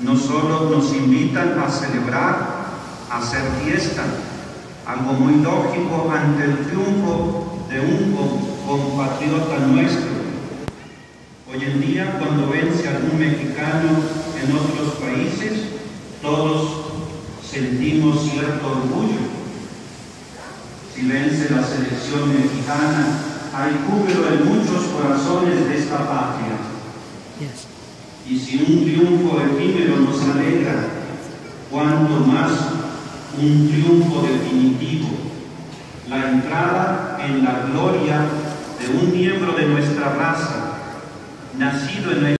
no solo nos invitan a celebrar, a hacer fiesta, algo muy lógico ante el triunfo de un compatriota nuestro. Hoy en día, cuando vence algún mexicano en otros países, todos sentimos cierto orgullo. Si vence la selección mexicana, hay júbilo en muchos corazones de esta patria. Y si un triunfo cuanto más un triunfo definitivo, la entrada en la gloria de un miembro de nuestra raza, nacido en